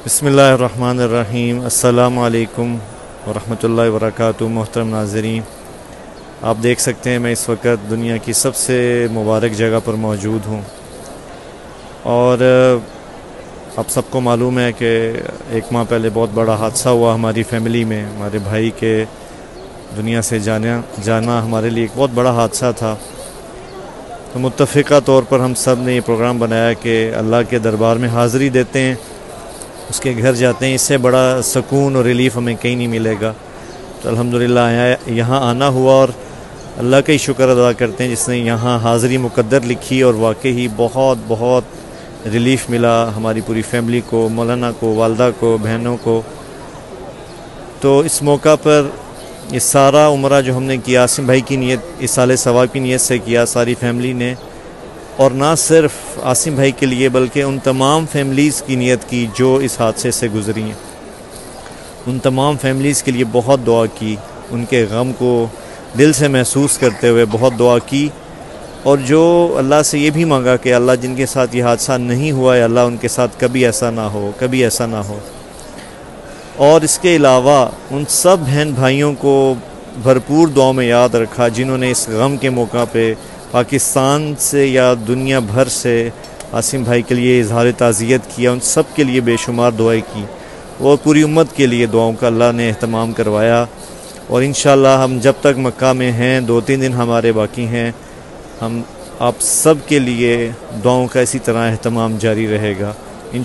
बसमीम अल्लाम वरहमल वरक मोहतरम नाजरीन, आप देख सकते हैं मैं इस वक्त दुनिया की सबसे मुबारक जगह पर मौजूद हूँ। और, आप सबको मालूम है कि एक माह पहले बहुत बड़ा हादसा हुआ हमारी फैमिली में, हमारे भाई के दुनिया से जाना जाना हमारे लिए एक बहुत बड़ा हादसा था। तो मुतफ़ा तौर पर हम सबने ये प्रोग्राम बनाया कि अल्लाह के दरबार में हाज़िरी देते हैं। उसके घर जाते हैं, इससे बड़ा सुकून और रिलीफ हमें कहीं नहीं मिलेगा। तो अल्हम्दुलिल्लाह, यहाँ आना हुआ और अल्लाह का ही शुक्र अदा करते हैं, जिसने यहाँ हाज़री मुकद्दर लिखी और वाकई ही बहुत बहुत रिलीफ मिला हमारी पूरी फैमिली को, मौलाना को, वालदा को, बहनों को। तो इस मौका पर ये सारा उम्र जो हमने किया, आसिम भाई की नीयत, इस साल सवाब की नीयत से किया, सारी फैमिली ने। और ना सिर्फ़ आसिम भाई के लिए, बल्कि उन तमाम फैमिलीज़ की नीयत की जो इस हादसे से गुज़री हैं। उन तमाम फैमिलीज़ के लिए बहुत दुआ की, उनके गम को दिल से महसूस करते हुए बहुत दुआ की। और जो अल्लाह से ये भी मांगा कि अल्लाह जिनके साथ ये हादसा नहीं हुआ है, अल्लाह उनके साथ कभी ऐसा ना हो, कभी ऐसा ना हो। और इसके अलावा उन सब बहन भाइयों को भरपूर दुआ में याद रखा, जिन्होंने इस गम के मौका पे पाकिस्तान से या दुनिया भर से आसिम भाई के लिए इजहार ताज़ियत किया, उन सब के लिए बेशुमार दुआएँ की और पूरी उम्मत के लिए दुआओं का अल्लाह ने अहतमाम करवाया। और इन हम जब तक मक्का में हैं, दो तीन दिन हमारे बाकी हैं, हम आप सब के लिए दुआओं का इसी तरह अहतमाम जारी रहेगा इन